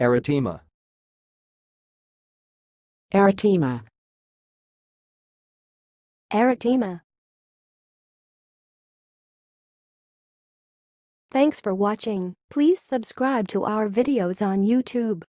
Erythema. erythema, Erythema. Thanks for watching. Please subscribe to our videos on YouTube.